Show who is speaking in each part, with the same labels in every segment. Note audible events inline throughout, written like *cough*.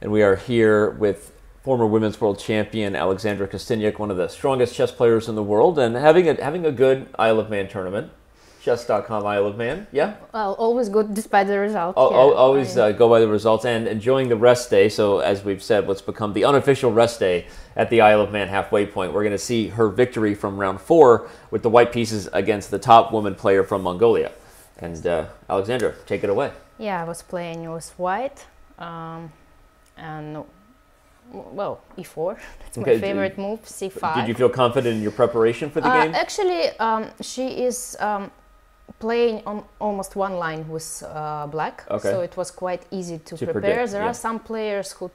Speaker 1: and we are here with former women's world champion Alexandra Kosteniuk, one of the strongest chess players in the world, and having a having a good Isle of Man tournament. Chess.com Isle of Man, yeah.
Speaker 2: Well, always good despite the result. Yeah.
Speaker 1: al- always uh, go by the results and enjoying the rest day. So, as we've said, what's become the unofficial rest day at the Isle of Man halfway point. We're going to see her victory from round four with the white pieces against the top woman player from Mongolia. And uh, Alexandra, take it away.
Speaker 2: yeah, I was playing with white, um, and well, e4. *laughs* That's
Speaker 1: Okay,
Speaker 2: my favorite move. c5.
Speaker 1: Did you feel confident in your preparation for the
Speaker 2: Uh,
Speaker 1: game?
Speaker 2: Actually, um, she is um, playing on almost one line with uh, black,
Speaker 1: Okay.
Speaker 2: so it was quite easy to,
Speaker 1: To
Speaker 2: prepare.
Speaker 1: predict,
Speaker 2: there
Speaker 1: yeah.
Speaker 2: are some players who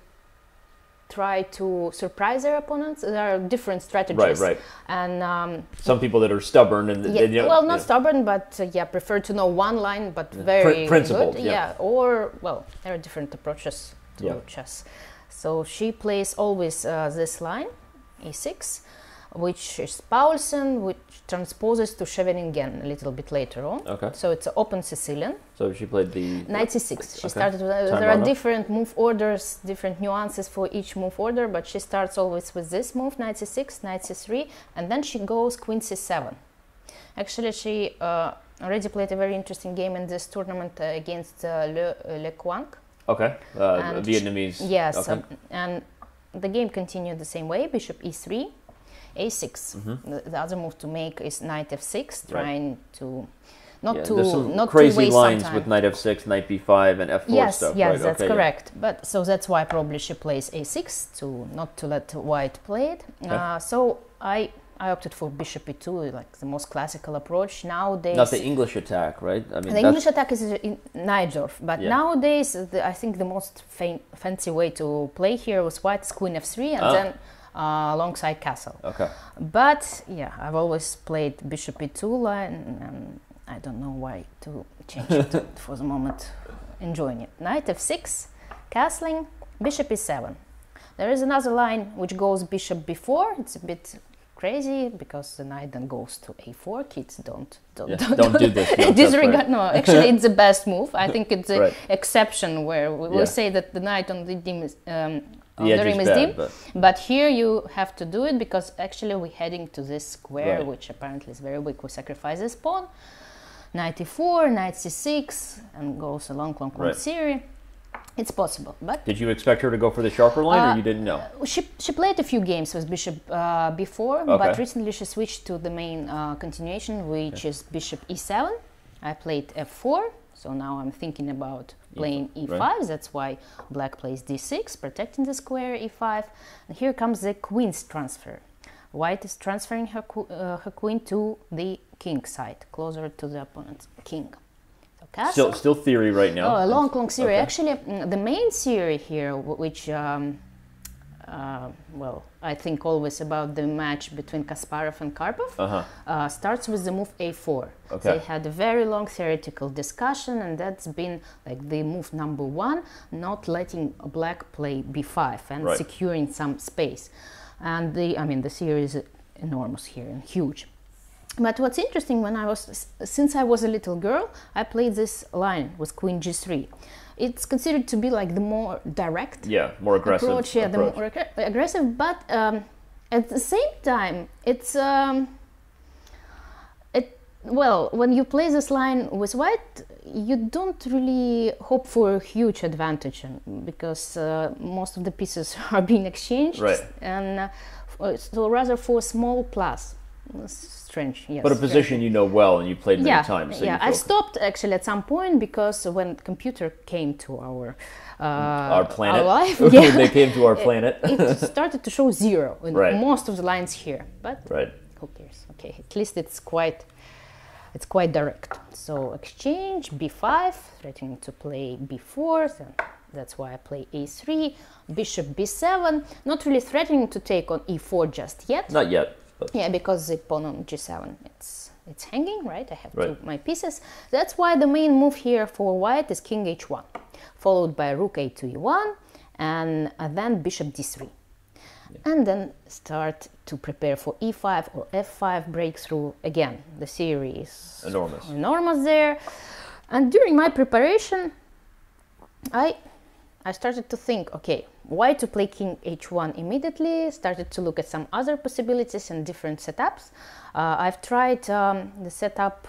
Speaker 2: try to surprise their opponents. There are different strategies.
Speaker 1: Right, right.
Speaker 2: And um,
Speaker 1: Some people that are stubborn and
Speaker 2: yeah,
Speaker 1: you know,
Speaker 2: well, not
Speaker 1: yeah.
Speaker 2: stubborn, but uh, yeah, prefer to know one line, but very
Speaker 1: principled,
Speaker 2: good.
Speaker 1: yeah.
Speaker 2: or well, there are different approaches to
Speaker 1: Yeah.
Speaker 2: chess. So she plays always uh, this line, e6, which is Paulsen, which transposes to Scheveningen a little bit later on.
Speaker 1: Okay.
Speaker 2: So it's an open Sicilian.
Speaker 1: So she played the
Speaker 2: Knight c6. She
Speaker 1: Okay.
Speaker 2: started with, uh, there are different move orders, different nuances for each move order, but she starts always with this move, knight c6, knight c3, and then she goes queen c7. Actually, she uh, already played a very interesting game in this tournament uh, against uh, Le, uh, Le Quang.
Speaker 1: Okay uh, Vietnamese.
Speaker 2: Yes,
Speaker 1: Okay.
Speaker 2: um, and the game continued the same way, bishop e3, a6. The, the other move to make is knight f6,
Speaker 1: Mm-hmm. Right.
Speaker 2: trying to not
Speaker 1: Yeah,
Speaker 2: to
Speaker 1: there's some
Speaker 2: not
Speaker 1: crazy lines with knight f6, knight b5, and f4
Speaker 2: yes,
Speaker 1: stuff.
Speaker 2: yes,
Speaker 1: right?
Speaker 2: that's
Speaker 1: okay, yeah.
Speaker 2: correct. But so that's why probably she plays a6 to not to let white play it.
Speaker 1: Okay.
Speaker 2: Uh, so I I opted for bishop e2, like the most classical approach nowadays.
Speaker 1: Not the English attack, right? I mean,
Speaker 2: the English attack is in Najdorf, but
Speaker 1: Yeah.
Speaker 2: nowadays the, I think the most fa- fancy way to play here was white is queen f3 and
Speaker 1: Ah.
Speaker 2: then uh, alongside castle.
Speaker 1: Okay.
Speaker 2: But yeah, I've always played bishop e2 line, and I don't know why to change it *laughs* for the moment. Enjoying it. Knight f6, castling, bishop e7. There is another line which goes bishop b4. It's a bit crazy because the knight then goes to a4. Kids don't don't
Speaker 1: Yeah, don't do this, *laughs* no,
Speaker 2: disregard. No, actually, it's the best move. I think it's an
Speaker 1: Right.
Speaker 2: exception where we will
Speaker 1: Yeah.
Speaker 2: say that the knight on the dim is. Um, on
Speaker 1: The
Speaker 2: the rim
Speaker 1: is bad,
Speaker 2: dim,
Speaker 1: but
Speaker 2: but here you have to do it because actually we're heading to this square,
Speaker 1: Right.
Speaker 2: which apparently is very weak. We sacrifice this pawn, knight e4, knight c6, and goes a long, long, long series. It's possible, but
Speaker 1: did you expect her to go for the sharper line,
Speaker 2: Uh,
Speaker 1: or you didn't know?
Speaker 2: she, she played a few games with bishop uh, before,
Speaker 1: Okay.
Speaker 2: but recently she switched to the main uh, continuation, which is bishop e7. I played f4, so now I'm thinking about playing e5.
Speaker 1: right.
Speaker 2: That's why black plays d6, protecting the square e5. And here comes the queen's transfer. White is transferring her, uh, her queen to the king side, closer to the opponent's king.
Speaker 1: Still, still theory right now.
Speaker 2: Oh, a long, long theory.
Speaker 1: Okay.
Speaker 2: Actually, mm, the main theory here, which, um, uh, well, I think always about the match between Kasparov and Karpov,
Speaker 1: Uh-huh.
Speaker 2: uh, starts with the move a4.
Speaker 1: Okay.
Speaker 2: They had a very long theoretical discussion, and that's been like the move number one, not letting black play b5 and
Speaker 1: Right.
Speaker 2: securing some space. And the, I mean, the theory is enormous here and huge. But what's interesting when I was, since I was a little girl, I played this line with Queen G3. It's considered to be like the more direct
Speaker 1: Yeah, more aggressive
Speaker 2: approach, yeah, the more aggr- aggressive. But um, at the same time, it's um, it well when you play this line with white, you don't really hope for a huge advantage because uh, most of the pieces *laughs* are being exchanged,
Speaker 1: Right.
Speaker 2: and uh, so rather for a small plus. Strange, yes.
Speaker 1: But a
Speaker 2: strange
Speaker 1: position you know well and you played many
Speaker 2: yeah,
Speaker 1: times. So
Speaker 2: yeah. I stopped actually at some point because when computer came to our uh,
Speaker 1: our planet.
Speaker 2: our life, *laughs*
Speaker 1: when
Speaker 2: yeah,
Speaker 1: they came to our *laughs* planet.
Speaker 2: it started to show zero in
Speaker 1: Right.
Speaker 2: most of the lines here. But
Speaker 1: right.
Speaker 2: who cares? Okay, at least it's quite it's quite direct. So exchange b5, threatening to play b4, then that's why I play a3, bishop b7, not really threatening to take on e4 just yet.
Speaker 1: Not yet. But
Speaker 2: Yeah, because the pawn on g7 it's it's hanging, right? I have
Speaker 1: Right.
Speaker 2: two my pieces. That's why the main move here for white is king h1, followed by rook a to e1, and then bishop d3. And then start to prepare for e5 or f5 breakthrough. Again, the series
Speaker 1: enormous.
Speaker 2: enormous there. And during my preparation, I I started to think, okay, why to play king h1 immediately? Started to look at some other possibilities and different setups. Uh, I've tried um, the setup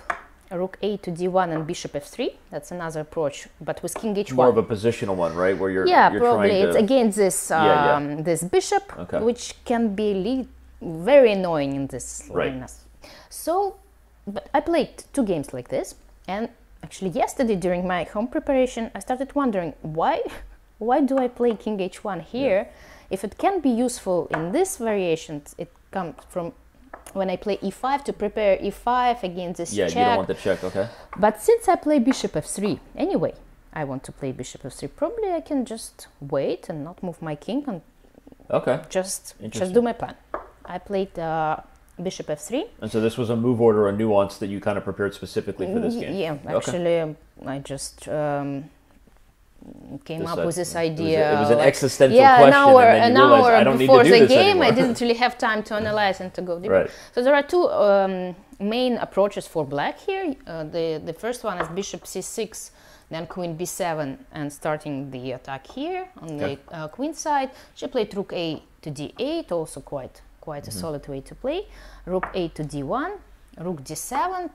Speaker 2: rook a to d1 and bishop f3. That's another approach, but with king h1.
Speaker 1: More of a positional one, right? Where you're
Speaker 2: yeah,
Speaker 1: you're
Speaker 2: probably
Speaker 1: trying to,
Speaker 2: it's against this um,
Speaker 1: Yeah, yeah.
Speaker 2: this bishop,
Speaker 1: Okay.
Speaker 2: which can be le- very annoying in this
Speaker 1: Right.
Speaker 2: line. So, but I played two games like this, and actually yesterday during my home preparation, I started wondering why, why do I play king h1 here? If it can be useful in this variation, it comes from when I play e5 to prepare e5 against this
Speaker 1: yeah,
Speaker 2: check.
Speaker 1: you don't want the check, okay?
Speaker 2: But since I play bishop f3 anyway, I want to play bishop f3. Probably I can just wait and not move my king and
Speaker 1: Okay.
Speaker 2: just just do my plan. I played uh, bishop f3.
Speaker 1: And so this was a move order, a nuance that you kind of prepared specifically for this game.
Speaker 2: Yeah, actually, um, I just um, came
Speaker 1: This,
Speaker 2: up with this
Speaker 1: it was a-
Speaker 2: idea.
Speaker 1: It was an existential
Speaker 2: yeah,
Speaker 1: question,
Speaker 2: an hour, an hour before the game, I didn't really have time to analyze and to go deeper.
Speaker 1: Right.
Speaker 2: So there are two um, main approaches for black here. Uh, the the first one is bishop c6, then queen b7, and starting the attack here on the uh, queen side. She played rook a to d8, also quite quite a solid way to play. Rook a to d1, rook d7.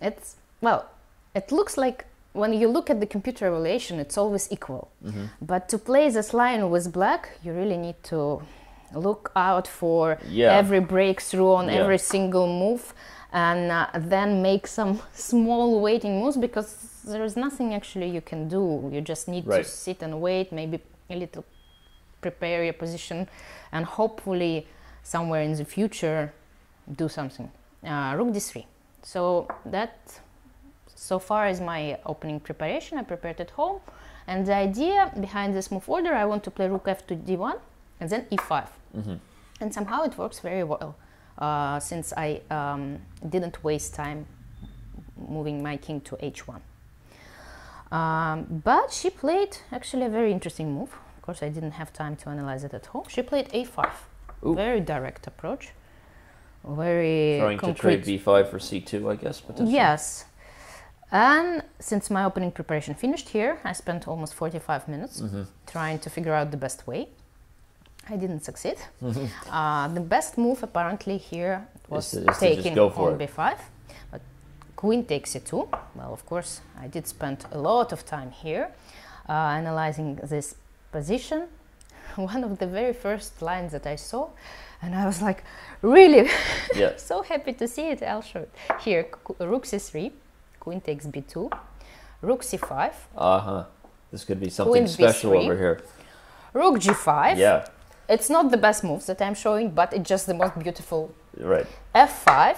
Speaker 2: It's well, it looks like when you look at the computer evaluation, it's always equal.
Speaker 1: Mm-hmm.
Speaker 2: But to play this line with black, you really need to look out for
Speaker 1: Yeah.
Speaker 2: every breakthrough on
Speaker 1: Yeah.
Speaker 2: every single move and uh, then make some *laughs* small waiting moves because there is nothing actually you can do. You just need
Speaker 1: Right.
Speaker 2: to sit and wait, maybe a little prepare your position, and hopefully somewhere in the future do something. Uh, rook d3. So that so far is my opening preparation. I prepared at home, and the idea behind this move order, I want to play rook f to d1 and then e5,
Speaker 1: Mm-hmm.
Speaker 2: and somehow it works very well uh, since I um, didn't waste time moving my king to h1. Um, but she played actually a very interesting move. Of course, I didn't have time to analyze it at home. She played a5,
Speaker 1: Ooh.
Speaker 2: very direct approach, very
Speaker 1: Trying to trade b5 for c2, I guess. Potentially.
Speaker 2: Yes. And since my opening preparation finished here, I spent almost 45 minutes
Speaker 1: Mm-hmm.
Speaker 2: trying to figure out the best way. I didn't succeed. *laughs* uh, the best move apparently here was
Speaker 1: to- is to just
Speaker 2: taking on
Speaker 1: it.
Speaker 2: b5. But queen takes e2. Well, of course, I did spend a lot of time here uh, analyzing this position. *laughs* One of the very first lines that I saw, and I was like, really? *laughs*
Speaker 1: Yeah.
Speaker 2: so happy to see it. I'll show it. Here, rook c3, queen takes b2, rook c5,
Speaker 1: Uh huh. This could be something special
Speaker 2: b3.
Speaker 1: over here.
Speaker 2: rook g5.
Speaker 1: Yeah.
Speaker 2: It's not the best moves that I'm showing, but it's just the most beautiful.
Speaker 1: Right.
Speaker 2: f5.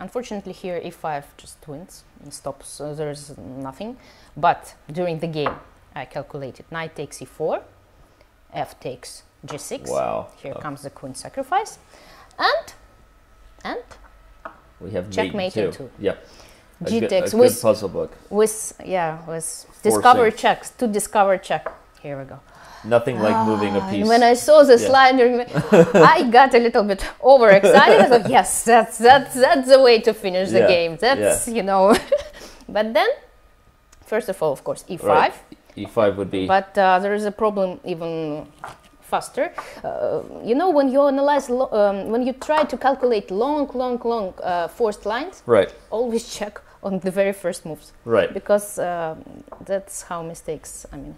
Speaker 2: Unfortunately, here e5 just wins and stops, so there's nothing. But during the game, I calculated knight takes e4, f takes g6.
Speaker 1: Wow.
Speaker 2: Here
Speaker 1: Oh.
Speaker 2: comes the queen sacrifice, and and
Speaker 1: We have
Speaker 2: Checkmate
Speaker 1: mate
Speaker 2: in
Speaker 1: too.
Speaker 2: two.
Speaker 1: Yeah. A
Speaker 2: G
Speaker 1: good, a good
Speaker 2: with-
Speaker 1: puzzle book.
Speaker 2: with yeah with discover checks to discover check. Here we go.
Speaker 1: Nothing like moving a
Speaker 2: Ah,
Speaker 1: piece.
Speaker 2: When I saw the
Speaker 1: Yeah.
Speaker 2: the- *laughs* I got a little bit overexcited. I thought, yes, that's that's that's the way to finish the
Speaker 1: Yeah,
Speaker 2: game. That's you know. *laughs* but then, first of all, of course, e5.
Speaker 1: Right. E5 would be.
Speaker 2: But uh, there is a problem even faster. Uh, you know, when you analyze, um, when you try to calculate long, long, long uh, forced lines,
Speaker 1: right.
Speaker 2: always check on the very first moves
Speaker 1: Right.
Speaker 2: because um, that's how mistakes. I mean.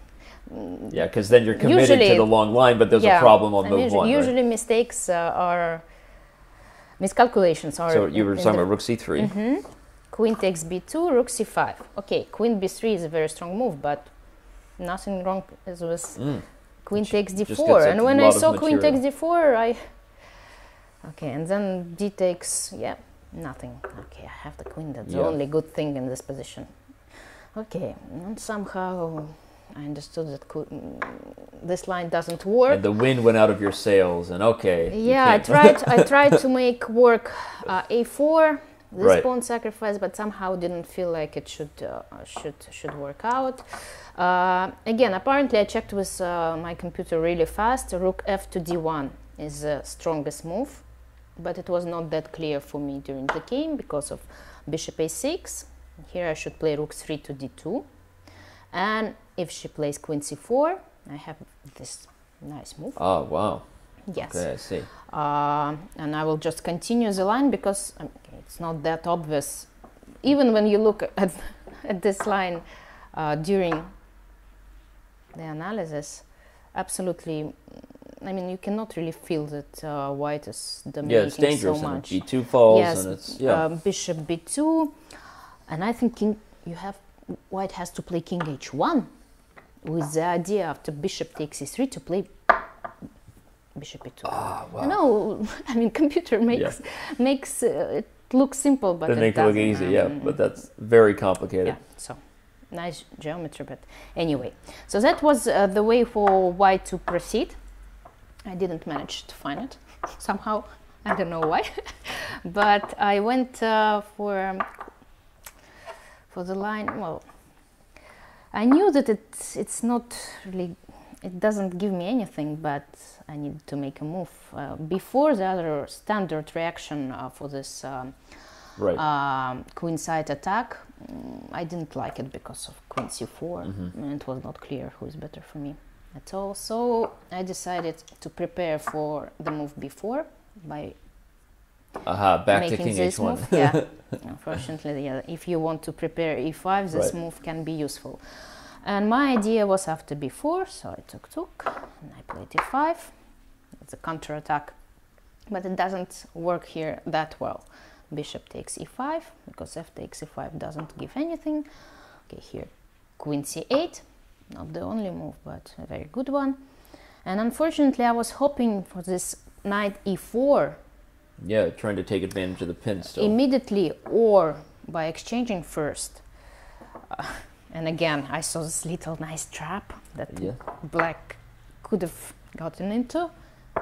Speaker 1: Yeah, because then you're committed to the long line, but there's a problem on move
Speaker 2: usually,
Speaker 1: one. right?
Speaker 2: usually mistakes uh, are miscalculations are.
Speaker 1: So you were talking about rook c3.
Speaker 2: Mhm. Queen takes b2, rook c5. Okay, queen b3 is a very strong move, but nothing wrong is with
Speaker 1: Mm.
Speaker 2: queen takes d4. And when I saw queen takes d4, I. Okay, and then d takes. Yeah, nothing. Okay, I have the queen. That's the only good thing in this position. Okay, and somehow I understood that this line doesn't work.
Speaker 1: And the wind went out of your sails, and okay.
Speaker 2: Yeah, I *laughs* tried. I tried to make work uh, a4, this
Speaker 1: Right.
Speaker 2: pawn sacrifice, but somehow didn't feel like it should uh, should should work out. Uh, again, apparently I checked with uh, my computer really fast. Rook f to d1 is the strongest move, but it was not that clear for me during the game because of bishop a6. Here I should play rook 3 to d2. And if she plays queen c4, I have this nice move.
Speaker 1: Oh, wow.
Speaker 2: Yes.
Speaker 1: Okay, I see.
Speaker 2: Uh, and I will just continue the line because um, it's not that obvious. Even when you look at, *laughs* at this line uh, during the analysis, absolutely, I mean, you cannot really feel that uh, white is
Speaker 1: Yeah,
Speaker 2: dominating
Speaker 1: it's dangerous.
Speaker 2: so
Speaker 1: and
Speaker 2: much.
Speaker 1: B2 falls,
Speaker 2: yes,
Speaker 1: and it's, yeah.
Speaker 2: uh, bishop b2, and I think king, you have white has to play king h1 with the idea after bishop takes e3 to play bishop e2.
Speaker 1: Ah, wow.
Speaker 2: No, *laughs* I mean computer makes makes uh, it look simple, but it
Speaker 1: make it look easy, yeah,
Speaker 2: Um,
Speaker 1: but that's very complicated.
Speaker 2: yeah. So nice geometry, but anyway. So that was uh, the way for white to proceed. I didn't manage to find it somehow. I don't know why, *laughs* but I went uh, for um, for the line. Well, I knew that it's it's not really. It doesn't give me anything, but I need to make a move. Uh, before the other standard reaction uh, for this um,
Speaker 1: Right.
Speaker 2: um, queen side attack, mm, I didn't like it because of queen c4.
Speaker 1: Mm-hmm.
Speaker 2: And it was not clear who is better for me at all. So I decided to prepare for the move before by
Speaker 1: Aha, back
Speaker 2: making
Speaker 1: king
Speaker 2: this
Speaker 1: h1.
Speaker 2: move. Yeah, *laughs* unfortunately, yeah, if you want to prepare e5, this
Speaker 1: Right.
Speaker 2: move can be useful. And my idea was after b4, so I took took and I played e5. It's a counter attack, but it doesn't work here that well. Bishop takes e5 because f takes e5 doesn't give anything. Okay, here queen c8, not the only move, but a very good one. And unfortunately, I was hoping for this knight e4
Speaker 1: yeah, trying to take advantage of the pin still.
Speaker 2: immediately or by exchanging first. Uh, and again, I saw this little nice trap that
Speaker 1: yeah.
Speaker 2: black could have gotten into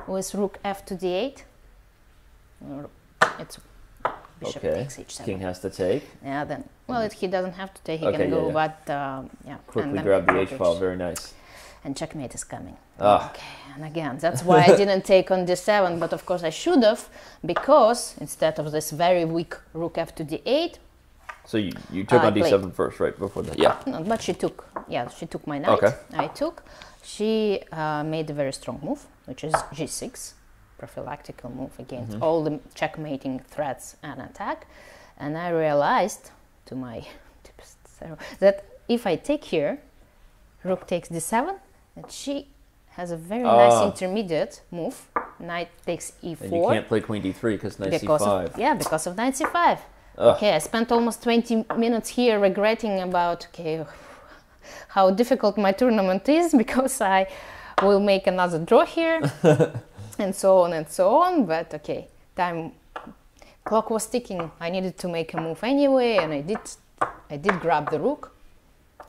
Speaker 2: with rook f to d8. It's bishop
Speaker 1: Okay.
Speaker 2: takes h7.
Speaker 1: King has to take.
Speaker 2: Yeah, then well, it, he doesn't have to take. He
Speaker 1: Okay,
Speaker 2: can
Speaker 1: yeah,
Speaker 2: go,
Speaker 1: yeah.
Speaker 2: but um, yeah.
Speaker 1: Quickly grab the h file. Very nice.
Speaker 2: and checkmate is coming.
Speaker 1: Ah.
Speaker 2: Okay, and again, that's why I didn't *laughs* take on d7, but of course I should have, because instead of this very weak rook f to d8,
Speaker 1: So you, you took on
Speaker 2: played.
Speaker 1: d7 first, right? Before that. Yeah.
Speaker 2: no, but she took, yeah, she took my knight.
Speaker 1: Okay.
Speaker 2: I took. She uh, made a very strong move, which is g6, prophylactical move against
Speaker 1: Mm-hmm.
Speaker 2: all the checkmating threats and attack. And I realized, to my *laughs* that if I take here, rook takes d7, and she has a very nice
Speaker 1: Ah.
Speaker 2: intermediate move. Knight takes e4
Speaker 1: And you can't play queen d3 because knight
Speaker 2: because
Speaker 1: c5.
Speaker 2: of yeah because of knight c5
Speaker 1: Ugh.
Speaker 2: okay i spent almost 20 minutes here regretting about okay *laughs* how difficult my tournament is *laughs* because i will make another draw here and so on and so on but okay time clock was ticking. I needed to make a move anyway and i did i did grab the rook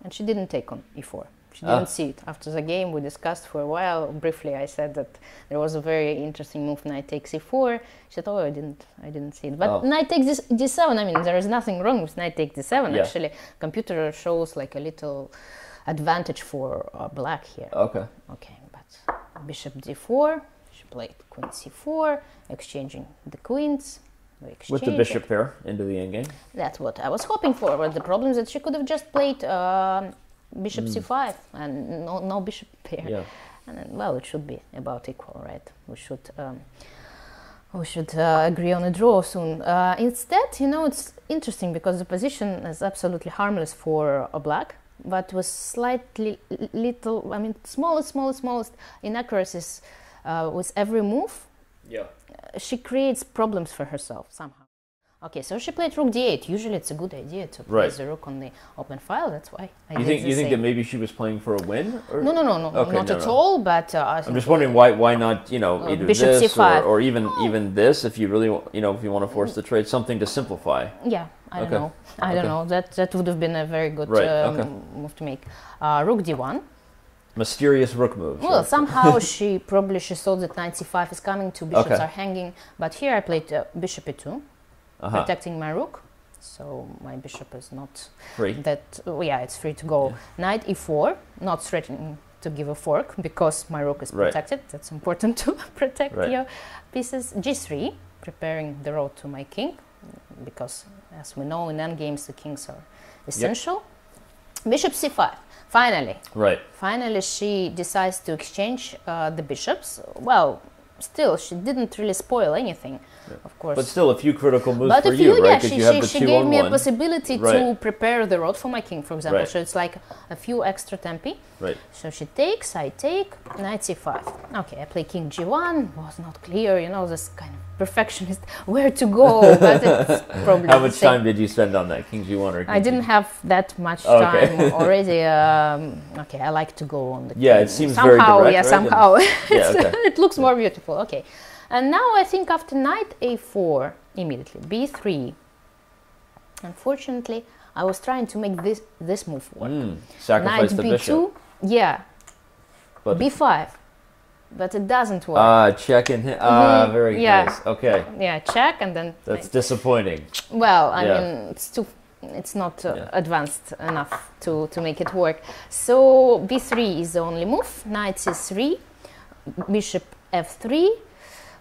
Speaker 2: and she didn't take on e4 she
Speaker 1: Ah.
Speaker 2: didn't see it. After the game we discussed for a while. Briefly i said that there was a very interesting move knight takes e4 she said oh i didn't i didn't see it. But
Speaker 1: Oh.
Speaker 2: knight takes this, d7 i mean there is nothing wrong with knight takes d7
Speaker 1: Yeah.
Speaker 2: actually. Computer shows like a little advantage for uh, black here.
Speaker 1: Okay.
Speaker 2: okay but bishop d4 she played queen c4 exchanging the queens
Speaker 1: With the
Speaker 2: it.
Speaker 1: bishop pair into the endgame.
Speaker 2: That's what I was hoping for. But the problem is that she could have just played um bishop
Speaker 1: Mm.
Speaker 2: c5 and no, no bishop pair.
Speaker 1: Yeah.
Speaker 2: And then, well, it should be about equal, right? We should um, we should uh, agree on a draw soon. Uh, instead, you know, it's interesting because the position is absolutely harmless for a black, but with slightly little, I mean, smallest, smallest, smallest inaccuracies uh, with every move
Speaker 1: Yeah.
Speaker 2: she creates problems for herself somehow. Okay, so she played rook d8. Usually, it's a good idea to place
Speaker 1: Right.
Speaker 2: the rook on the open file. That's why I
Speaker 1: You think you think that maybe she was playing for a win? Or?
Speaker 2: No, no, no, no,
Speaker 1: Okay,
Speaker 2: not
Speaker 1: no,
Speaker 2: at
Speaker 1: no.
Speaker 2: all. But uh, I
Speaker 1: I'm just wondering why why not you know
Speaker 2: Uh,
Speaker 1: either
Speaker 2: bishop
Speaker 1: this or,
Speaker 2: c5.
Speaker 1: or even even this if you really you know if you want to force the trade something to simplify.
Speaker 2: Yeah, I don't know. I
Speaker 1: Okay.
Speaker 2: don't know. That that would have been a very good
Speaker 1: Right,
Speaker 2: um,
Speaker 1: okay.
Speaker 2: move to make. Uh, rook d1.
Speaker 1: Mysterious rook moves.
Speaker 2: Well,
Speaker 1: right?
Speaker 2: somehow *laughs* she probably she saw that knight c5 is coming. Two bishops
Speaker 1: Okay.
Speaker 2: are hanging. But here I played uh, bishop e2,
Speaker 1: uh-huh.
Speaker 2: protecting my rook. So my bishop is not
Speaker 1: Free.
Speaker 2: that oh, yeah it's free to go knight e4 not threatening to give a fork because my rook is
Speaker 1: Right.
Speaker 2: protected that's important *laughs* to protect
Speaker 1: Right.
Speaker 2: your pieces g3 preparing the road to my king because as we know in endgames the kings are essential Bishop c5. Finally,
Speaker 1: Right.
Speaker 2: finally she decides to exchange uh, the bishops. Well, still she didn't really spoil anything, of course.
Speaker 1: But still, a few critical moves
Speaker 2: But
Speaker 1: for
Speaker 2: a
Speaker 1: you,
Speaker 2: few,
Speaker 1: right?
Speaker 2: yeah,
Speaker 1: Because
Speaker 2: she,
Speaker 1: you have
Speaker 2: she,
Speaker 1: the
Speaker 2: she
Speaker 1: two
Speaker 2: gave
Speaker 1: on
Speaker 2: me a
Speaker 1: one.
Speaker 2: possibility to prepare the road for my king, for example.
Speaker 1: Right.
Speaker 2: So it's like a few extra tempi.
Speaker 1: Right.
Speaker 2: So she takes, I take, knight c5. Okay, I play king g1. Was not clear, you know, this kind of perfectionist *laughs* where to go, but it's *laughs* probably
Speaker 1: How much time did you spend on that, King G1 or King
Speaker 2: I didn't
Speaker 1: G2?
Speaker 2: have that much
Speaker 1: Oh, Okay.
Speaker 2: time *laughs* already. Um, okay, I like to go on the
Speaker 1: Yeah, it
Speaker 2: king.
Speaker 1: seems very
Speaker 2: somehow,
Speaker 1: direct,
Speaker 2: yeah,
Speaker 1: right?
Speaker 2: somehow
Speaker 1: Yeah, okay.
Speaker 2: it looks more beautiful. Okay, and now I think after knight a4 immediately b3. Unfortunately, I was trying to make this this move work.
Speaker 1: Mm,
Speaker 2: Knight
Speaker 1: sacrifice the
Speaker 2: b2,
Speaker 1: bishop.
Speaker 2: yeah,
Speaker 1: But
Speaker 2: b5, but it doesn't work.
Speaker 1: ah, check and hit. Ah,
Speaker 2: Mhm,
Speaker 1: very
Speaker 2: yeah.
Speaker 1: nice. Okay,
Speaker 2: yeah, check and then
Speaker 1: that's disappointing.
Speaker 2: Well, I
Speaker 1: Yeah.
Speaker 2: mean, it's too, it's not uh,
Speaker 1: Yeah.
Speaker 2: advanced enough to, to make it work. So b3 is the only move. Knight c3, bishop f3.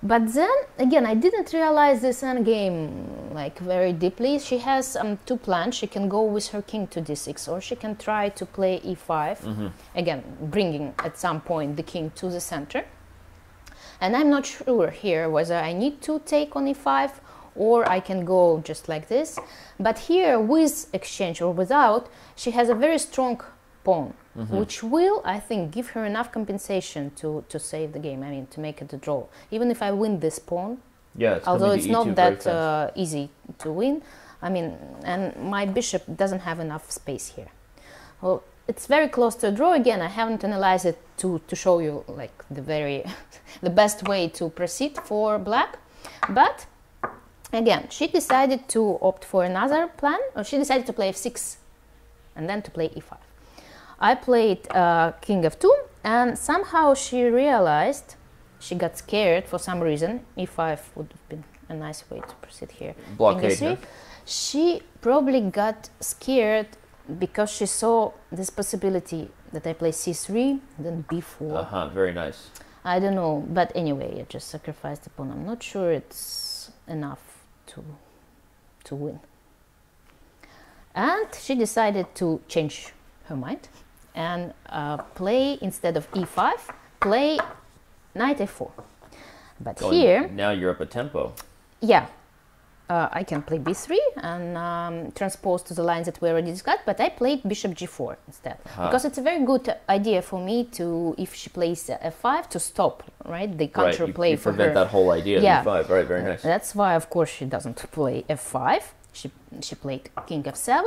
Speaker 2: But then again, I didn't realize this endgame like very deeply. She has um, two plans. She can go with her king to d6, or she can try to play e5. Again, bringing at some point the king to the center. And I'm not sure here whether I need to take on e5 or I can go just like this. But here, with exchange or without, she has a very strong pawn, which will, I think, give her enough compensation to, to save the game. I mean, to make it a draw. Even if I win this pawn,
Speaker 1: Yeah, it's
Speaker 2: although it's not that uh, easy to win. I mean, and my bishop doesn't have enough space here. Well, it's very close to a draw again. I haven't analyzed it to, to show you like the very *laughs* the best way to proceed for black, but again, she decided to opt for another plan, or she decided to play f6 and then to play e5. I played uh, king of Two, and somehow she realized she got scared for some reason. e5 would have been a nice way to proceed here.
Speaker 1: Blockade,
Speaker 2: f3. She probably got scared because she saw this possibility that I play c3, then b4.
Speaker 1: Uh huh. Very nice.
Speaker 2: I don't know, but anyway, I just sacrificed the pawn. I'm not sure it's enough to to win. And she decided to change her mind and uh, play instead of e5, play knight a4. But
Speaker 1: Going-
Speaker 2: here,
Speaker 1: now you're up a tempo.
Speaker 2: yeah, uh, I can play b3 and um, transpose to the lines that we already discussed, but I played bishop g4 instead.
Speaker 1: Aha.
Speaker 2: Because it's a very good idea for me to, if she plays f5, to stop, right? The
Speaker 1: Right. You,
Speaker 2: counterplay
Speaker 1: you
Speaker 2: for
Speaker 1: prevent
Speaker 2: her.
Speaker 1: that whole idea. of
Speaker 2: Yeah.
Speaker 1: E5. Right. Very nice.
Speaker 2: That's why, of course, she doesn't play f5. She, she played king f7,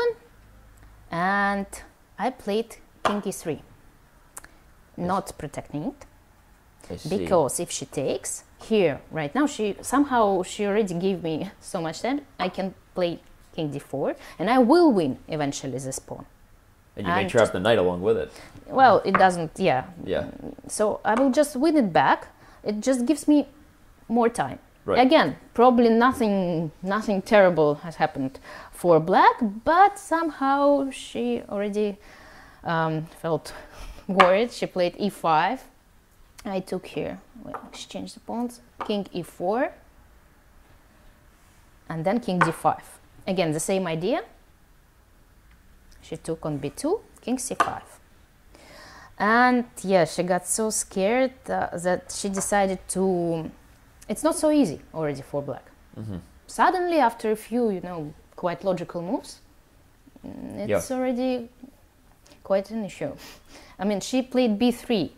Speaker 2: and I played king e3. Not protecting it because if she takes here right now she somehow she already gave me *laughs* so much time i can play king d4 and i will win eventually this pawn
Speaker 1: and you may trap the knight along with it.
Speaker 2: well it doesn't yeah
Speaker 1: Yeah.
Speaker 2: so i will just win it back it just gives me more time
Speaker 1: Right.
Speaker 2: again probably nothing nothing terrible has happened for black but somehow she already um, felt *laughs* worried. She played e5 i took here. We exchange the pawns. King e4 and then king d5 again the same idea. She took on b2 king c5 and yeah she got so scared uh, that she decided to it's not so easy already for black.
Speaker 1: Mm-hmm.
Speaker 2: suddenly after a few you know quite logical moves mm, it's already quite an issue i mean she played b3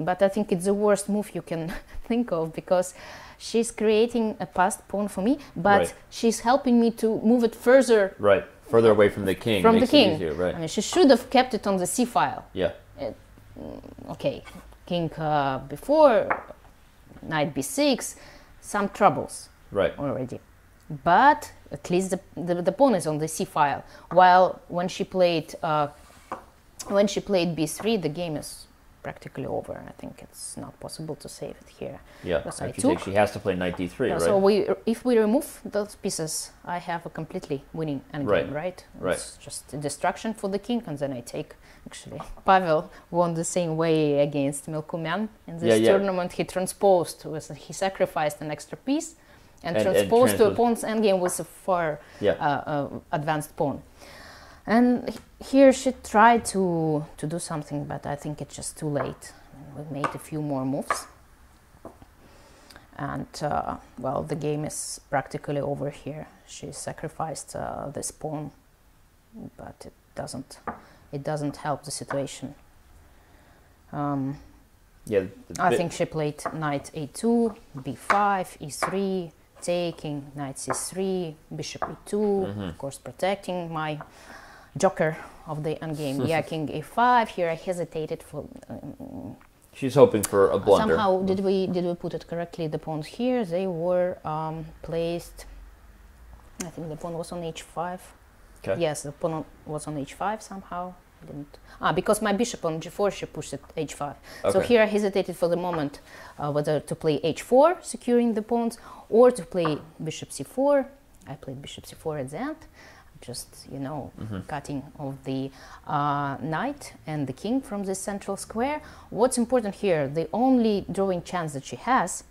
Speaker 2: but i think it's the worst move you can *laughs* think of because she's creating a passed pawn for me but
Speaker 1: Right.
Speaker 2: she's helping me to move it further
Speaker 1: Right. Further away from the king.
Speaker 2: from the
Speaker 1: makes it
Speaker 2: king
Speaker 1: easier, Right.
Speaker 2: i mean she should have kept it on the c file
Speaker 1: yeah.
Speaker 2: okay, king uh, before, knight b6, some troubles
Speaker 1: Right.
Speaker 2: already. But at least the, the, the pawn is on the c file. While when she played uh, when she played b3, the game is practically over. I think it's not possible to save it here.
Speaker 1: Yeah.
Speaker 2: I
Speaker 1: if you
Speaker 2: took.
Speaker 1: she has to play knight d3,
Speaker 2: Yeah,
Speaker 1: right?
Speaker 2: So we, if we remove those pieces, I have a completely winning endgame,
Speaker 1: Right,
Speaker 2: right?
Speaker 1: right.
Speaker 2: It's just a destruction for the king, and then I take. Actually, *laughs* Pavel won the same way against Melkumyan in this
Speaker 1: Yeah, yeah.
Speaker 2: tournament. He transposed, with, he sacrificed an extra piece, and,
Speaker 1: And- and
Speaker 2: transposed to a pawn's endgame with a far
Speaker 1: yeah.
Speaker 2: uh, uh, advanced pawn. And here she tried to to do something, but I think it's just too late. We made a few more moves, and uh, well, the game is practically over here. She sacrificed uh, this pawn, but it doesn't it doesn't help the situation. Um,
Speaker 1: Yeah,
Speaker 2: I think she played knight a2, b5, e3, taking knight c3, bishop e2,
Speaker 1: Mm-hmm.
Speaker 2: of course protecting my joker of the endgame. yeah, *laughs* king a5. Here I hesitated for um,
Speaker 1: she's hoping for a blunder.
Speaker 2: somehow did we did we put it correctly? The pawns here they were um, placed. I think the pawn was on h5.
Speaker 1: Okay.
Speaker 2: Yes, the pawn was on h5 somehow. I didn't ah because my bishop on g4 she pushed it h5.
Speaker 1: Okay.
Speaker 2: So here I hesitated for the moment uh, whether to play h4, securing the pawns, or to play bishop c4. I played bishop c4 at the end, just you know
Speaker 1: Mm-hmm.
Speaker 2: cutting of the uh, knight and the king from this central square. What's important here? The only drawing chance that she has,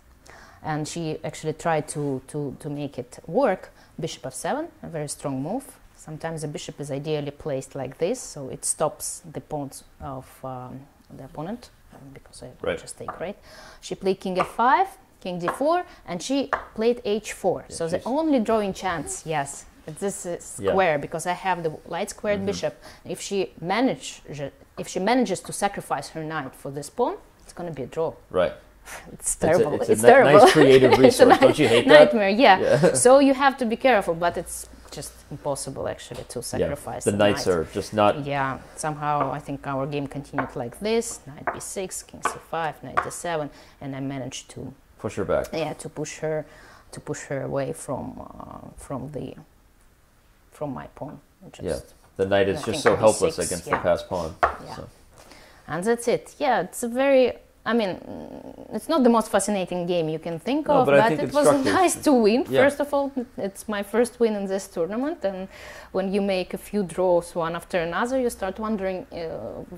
Speaker 2: and she actually tried to to to make it work. Bishop of seven, a very strong move. Sometimes the bishop is ideally placed like this, so it stops the pawns of um, the opponent um, because I
Speaker 1: Right.
Speaker 2: just take right. She played king f5, king d4, and she played h4. so the only drawing chance, yes, this is
Speaker 1: Yeah.
Speaker 2: Square because I have the light squared bishop. If she manage, if she manages to sacrifice her knight for this pawn, it's going to be a draw.
Speaker 1: right. *laughs*
Speaker 2: It's
Speaker 1: It's a-
Speaker 2: terrible.
Speaker 1: It's
Speaker 2: It's,
Speaker 1: a,
Speaker 2: terrible.
Speaker 1: nice creative *laughs*
Speaker 2: It's a
Speaker 1: resource. Don't you hate that?
Speaker 2: nightmare. Yeah. *laughs* so you have to be careful, but it's just impossible actually to sacrifice
Speaker 1: The knights
Speaker 2: knight.
Speaker 1: are just not.
Speaker 2: Yeah, somehow I think our game continued like this: knight b6, king c5, knight d7, and I managed to
Speaker 1: Push her back.
Speaker 2: yeah to push her to push her away from uh, from the from my pawn. Just,
Speaker 1: Yeah. The knight is just so helpless
Speaker 2: six,
Speaker 1: against
Speaker 2: yeah.
Speaker 1: the passed pawn.
Speaker 2: Yeah.
Speaker 1: So.
Speaker 2: And that's it. Yeah, it's a very. I mean, it's not the most fascinating game you can think
Speaker 1: No,
Speaker 2: of,
Speaker 1: but
Speaker 2: but, it was nice to win.
Speaker 1: Yeah.
Speaker 2: First of all, it's my first win in this tournament, and when you make a few draws one after another, you start wondering uh,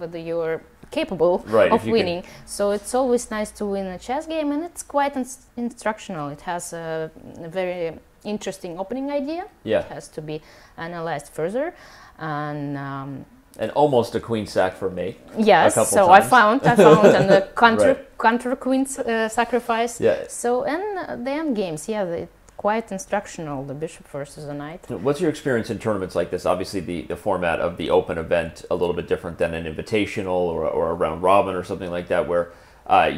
Speaker 2: whether you're capable
Speaker 1: Right,
Speaker 2: of
Speaker 1: you can-
Speaker 2: winning. So it's always nice to win a chess game, and it's quite ins- instructional. It has a, a very interesting opening idea.
Speaker 1: Yeah.
Speaker 2: It has to be analyzed further, and. Um,
Speaker 1: And almost a queen sack for me.
Speaker 2: Yes, so I found I found *laughs* and the counter
Speaker 1: Right.
Speaker 2: counter queen uh, sacrifice.
Speaker 1: Yeah.
Speaker 2: So and the end games, yeah, they quite instructional. The bishop versus the knight.
Speaker 1: What's your experience in tournaments like this? Obviously, the, the format of the open event a little bit different than an invitational or, or a round robin or something like that, where uh,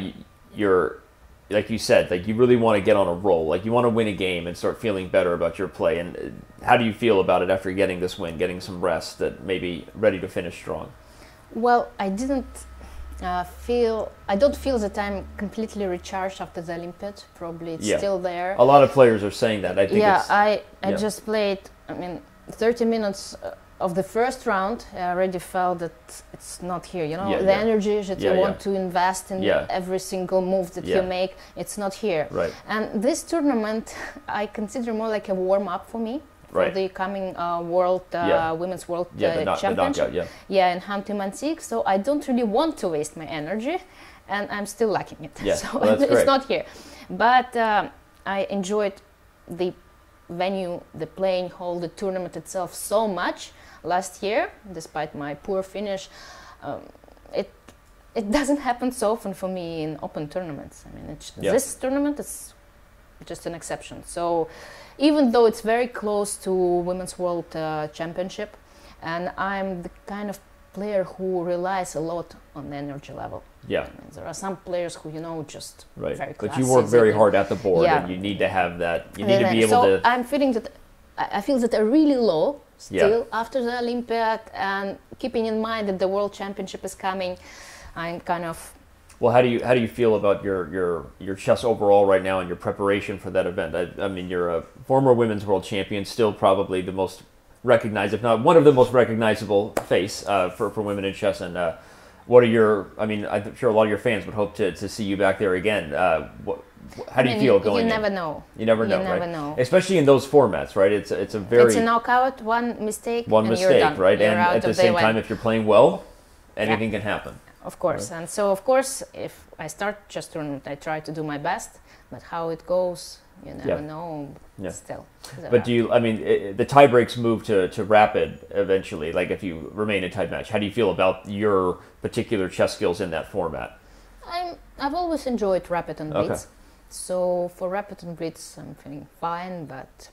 Speaker 1: you're like you said, like you really want to get on a roll, like you want to win a game and start feeling better about your play. And uh, how do you feel about it after getting this win, getting some rest, that maybe ready to finish strong?
Speaker 2: Well, I didn't uh, feel. I don't feel that I'm completely recharged after the Olympiad. Probably it's
Speaker 1: Yeah.
Speaker 2: still there.
Speaker 1: A lot of players are saying that. I think
Speaker 2: yeah, I I
Speaker 1: yeah.
Speaker 2: just played. I mean, 30 minutes uh, of the first round. I already felt that it's not here. You know,
Speaker 1: Yeah,
Speaker 2: the
Speaker 1: yeah.
Speaker 2: energy that
Speaker 1: Yeah,
Speaker 2: you want to invest in every single move that you make. It's not here.
Speaker 1: right.
Speaker 2: And this tournament, *laughs* I consider more like a warm up for me. For
Speaker 1: Right.
Speaker 2: the coming uh, world, uh, women's world
Speaker 1: Yeah,
Speaker 2: uh,
Speaker 1: the,
Speaker 2: championship.
Speaker 1: knockout. Yeah,
Speaker 2: Yeah, in Khanty So I don't really want to waste my energy, and I'm still lacking it.
Speaker 1: Yeah, *laughs*
Speaker 2: so
Speaker 1: well, *laughs*
Speaker 2: it's
Speaker 1: great.
Speaker 2: not here. But um, I enjoyed the venue, the playing hall, the tournament itself so much last year, despite my poor finish. Um, it it *laughs* doesn't happen so often for me in open tournaments. I mean, it's,
Speaker 1: Yeah.
Speaker 2: this tournament is just an exception. So even though it's very close to Women's World uh, Championship, and I'm the kind of player who relies a lot on the energy level.
Speaker 1: yeah,
Speaker 2: I mean, there are some players who, you know, just
Speaker 1: right.
Speaker 2: very
Speaker 1: But you work very hard at the board,
Speaker 2: Yeah.
Speaker 1: and you need to have that. You need to be able
Speaker 2: so
Speaker 1: to.
Speaker 2: I'm feeling that I feel that I'm really low
Speaker 1: Yeah.
Speaker 2: still after the Olympiad, and keeping in mind that the World Championship is coming, I'm kind of
Speaker 1: Well, how do you how do you feel about your your your chess overall right now and your preparation for that event? I, I mean, you're a former women's world champion, still probably the most recognized, if not one of the most recognizable face uh, for for women in chess. And uh, what are your? I mean, I'm sure a lot of your fans would hope to, to see you back there again. Uh, what, how do you
Speaker 2: I mean,
Speaker 1: feel going?
Speaker 2: You
Speaker 1: in?
Speaker 2: never know.
Speaker 1: You never know.
Speaker 2: you never
Speaker 1: right?
Speaker 2: know.
Speaker 1: Especially in those formats, right? It's a, it's a very
Speaker 2: it's a knockout, one mistake,
Speaker 1: one
Speaker 2: and
Speaker 1: mistake,
Speaker 2: you're done.
Speaker 1: right?
Speaker 2: You're
Speaker 1: and at the same time, if you're playing well, anything can happen.
Speaker 2: Of course, and so of course, if I start chess tournament, I try to do my best. But how it goes, You never
Speaker 1: Yeah.
Speaker 2: know.
Speaker 1: Yeah.
Speaker 2: Still.
Speaker 1: But
Speaker 2: are-
Speaker 1: do you? I mean, i the tie breaks move to, to rapid eventually. Like if you remain in tight match, how do you feel about your particular chess skills in that format?
Speaker 2: I'm, I've always enjoyed rapid and
Speaker 1: Okay.
Speaker 2: blitz. So for rapid and blitz, I'm feeling fine, but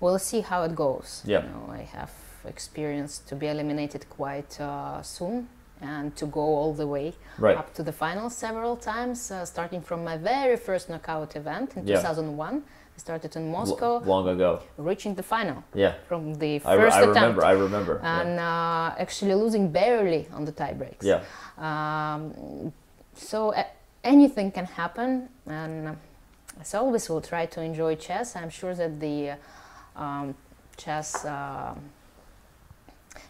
Speaker 2: we'll see how it goes.
Speaker 1: Yeah.
Speaker 2: You know, I have experience to be eliminated quite uh, soon and to go all the way
Speaker 1: Right.
Speaker 2: up to the final several times, uh, starting from my very first knockout event in
Speaker 1: Yeah.
Speaker 2: 2001. I started in
Speaker 1: L-
Speaker 2: Moscow,
Speaker 1: long ago.
Speaker 2: reaching the final
Speaker 1: Yeah.
Speaker 2: from the
Speaker 1: I, re-
Speaker 2: first
Speaker 1: I
Speaker 2: attempt.
Speaker 1: remember. I remember. Yeah.
Speaker 2: and uh, actually losing barely on the tie breaks.
Speaker 1: yeah.
Speaker 2: Um, so a- anything can happen, and uh, as always, we'll try to enjoy chess. I'm sure that the uh, um, chess.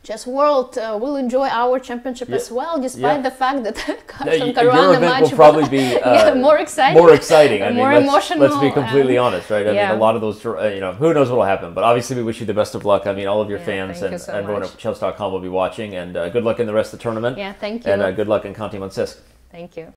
Speaker 2: Uh, Chess world uh, will enjoy our championship
Speaker 1: Yeah.
Speaker 2: as well, despite
Speaker 1: Yeah.
Speaker 2: the fact that *laughs*
Speaker 1: Yeah,
Speaker 2: Carlsen
Speaker 1: y-
Speaker 2: Caruana match
Speaker 1: will probably be *laughs*
Speaker 2: yeah,
Speaker 1: uh,
Speaker 2: more exciting.
Speaker 1: more exciting. I mean,
Speaker 2: more
Speaker 1: let's,
Speaker 2: emotional
Speaker 1: let's be completely
Speaker 2: and-
Speaker 1: honest, right? I
Speaker 2: yeah.
Speaker 1: mean, a lot of those, uh, you know, who knows what will happen. But obviously, we wish you the best of luck. I mean, all of your
Speaker 2: Yeah,
Speaker 1: fans
Speaker 2: thank you
Speaker 1: and
Speaker 2: so
Speaker 1: everyone
Speaker 2: much.
Speaker 1: at chess.com will be watching. And uh, good luck in the rest of the tournament.
Speaker 2: Yeah, thank you.
Speaker 1: And uh, good luck in Khanty-Mansiysk.
Speaker 2: thank you.